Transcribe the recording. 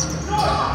No!